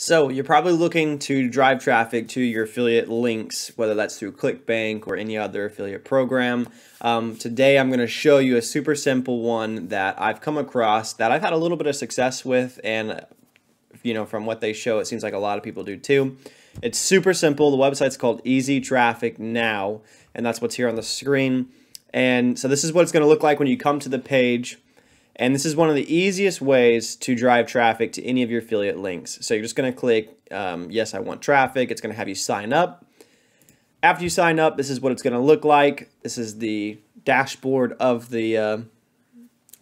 So you're probably looking to drive traffic to your affiliate links, whether that's through ClickBank or any other affiliate program. Um, today I'm going to show you a super simple one that I've come across that I've had a little bit of success with and you know from what they show it seems like a lot of people do too. It's super simple. The website's called Easy Traffic Now and that's what's here on the screen. And so this is what it's going to look like when you come to the page. And this is one of the easiest ways to drive traffic to any of your affiliate links. So you're just going to click, um, yes, I want traffic. It's going to have you sign up. After you sign up, this is what it's going to look like. This is the dashboard of the uh,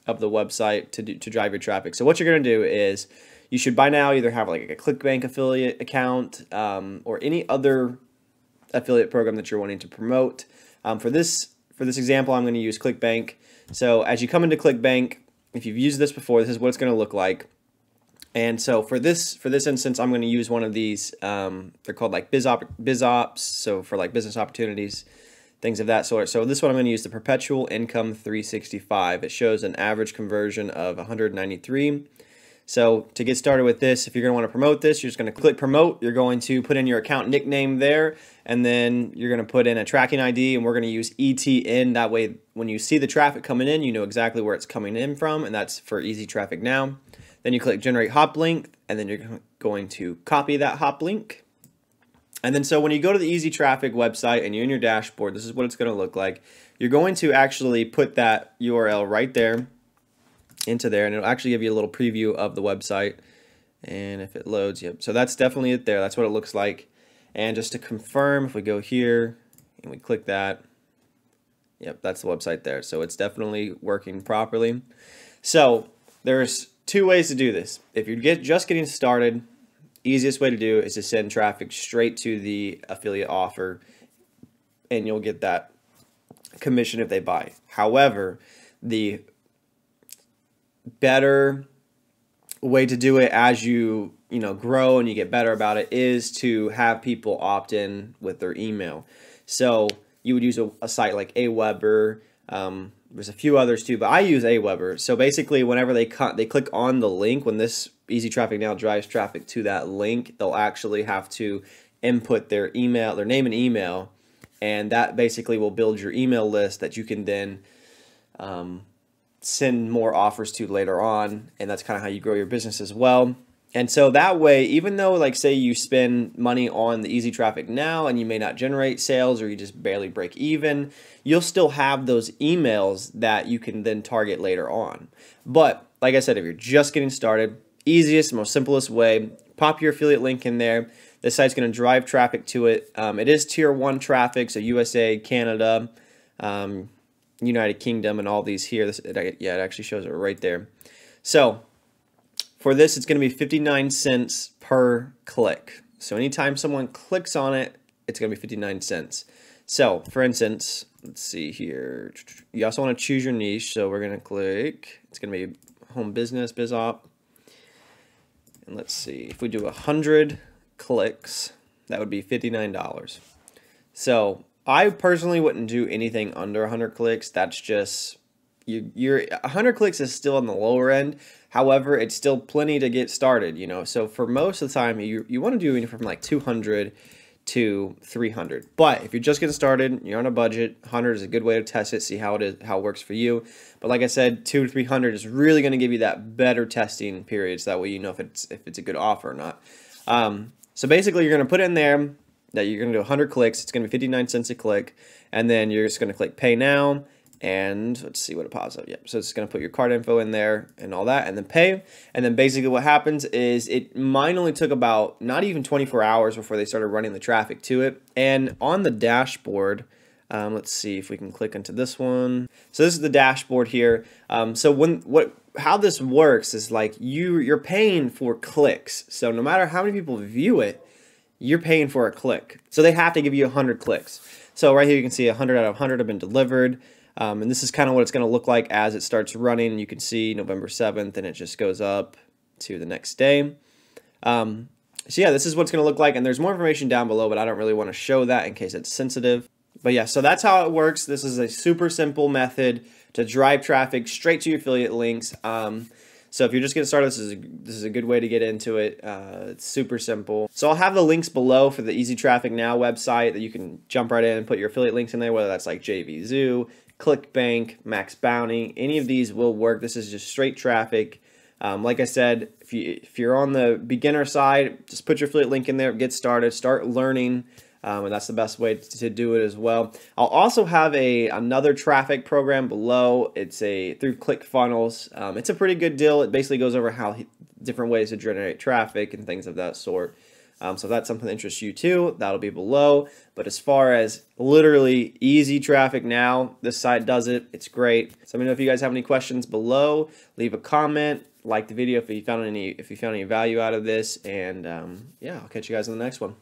of the website to, do, to drive your traffic. So what you're going to do is you should by now either have like a ClickBank affiliate account um, or any other affiliate program that you're wanting to promote. Um, for this for this example, I'm going to use ClickBank. So as you come into ClickBank, if you've used this before, this is what it's going to look like. And so for this for this instance, I'm going to use one of these. Um, they're called like biz, op, biz ops. So for like business opportunities, things of that sort. So this one I'm going to use the perpetual income 365. It shows an average conversion of 193. So to get started with this, if you're going to want to promote this, you're just going to click promote. You're going to put in your account nickname there, and then you're going to put in a tracking ID, and we're going to use ETN. That way, when you see the traffic coming in, you know exactly where it's coming in from, and that's for Easy Traffic Now. Then you click generate hop link, and then you're going to copy that hop link. And then so when you go to the Easy Traffic website and you're in your dashboard, this is what it's going to look like. You're going to actually put that URL right there into there and it'll actually give you a little preview of the website. And if it loads yep. So that's definitely it there. That's what it looks like. And just to confirm if we go here and we click that yep that's the website there. So it's definitely working properly. So there's two ways to do this. If you're get, just getting started easiest way to do is to send traffic straight to the affiliate offer and you'll get that commission if they buy. However the better way to do it as you you know grow and you get better about it is to have people opt in with their email. So you would use a, a site like Aweber. Um, there's a few others too, but I use Aweber. So basically, whenever they cut, they click on the link, when this Easy Traffic Now drives traffic to that link, they'll actually have to input their email, their name and email, and that basically will build your email list that you can then um, send more offers to later on and that's kind of how you grow your business as well. And so that way even though like say you spend money on the easy traffic now and you may not generate sales or you just barely break even you'll still have those emails that you can then target later on. But like i said if you're just getting started easiest most simplest way pop your affiliate link in there. The site's going to drive traffic to it. Um, it is tier one traffic so usa canada. Um, United Kingdom and all these here. This, it, yeah, it actually shows it right there. So for this, it's going to be 59 cents per click. So anytime someone clicks on it, it's going to be 59 cents. So for instance, let's see here. You also want to choose your niche. So we're going to click. It's going to be home business, biz op. And let's see, if we do 100 clicks, that would be $59. So I personally wouldn't do anything under 100 clicks. That's just you you're 100 clicks is still on the lower end. However, it's still plenty to get started, you know. So for most of the time you you want to do anything from like 200 to 300. But if you're just getting started, you're on a budget, 100 is a good way to test it, see how it is how it works for you. But like I said, 2 to 300 is really going to give you that better testing period so that way you know if it's if it's a good offer or not. Um, so basically you're going to put in there that you're going to do 100 clicks. It's going to be 59 cents a click. And then you're just going to click pay now. And let's see what it pops up. Yep. So it's going to put your card info in there and all that and then pay. And then basically what happens is it mine only took about not even 24 hours before they started running the traffic to it. And on the dashboard, um, let's see if we can click into this one. So this is the dashboard here. Um, so when what how this works is like you you're paying for clicks. So no matter how many people view it, you're paying for a click. So they have to give you 100 clicks. So right here you can see 100 out of 100 have been delivered. Um, and this is kind of what it's going to look like as it starts running. You can see November 7th and it just goes up to the next day. Um, so yeah, this is what it's going to look like. And there's more information down below, but I don't really want to show that in case it's sensitive. But yeah, so that's how it works. This is a super simple method to drive traffic straight to your affiliate links. Um, So if you're just getting started, this is a, this is a good way to get into it. Uh, it's super simple. So I'll have the links below for the Easy Traffic Now website that you can jump right in and put your affiliate links in there, whether that's like JVZoo, ClickBank, Max Bounty. Any of these will work. This is just straight traffic. Um, like I said, if you if you're on the beginner side, just put your affiliate link in there, get started, start learning. Um, and that's the best way to do it as well. I'll also have a another traffic program below. It's a through ClickFunnels. Um, it's a pretty good deal. It basically goes over how different ways to generate traffic and things of that sort. Um, so if that's something that interests you too, that'll be below. But as far as literally easy traffic now, this site does it. It's great. So let me know if you guys have any questions below. Leave a comment, like the video if you found any if you found any value out of this, and um, yeah, I'll catch you guys in the next one.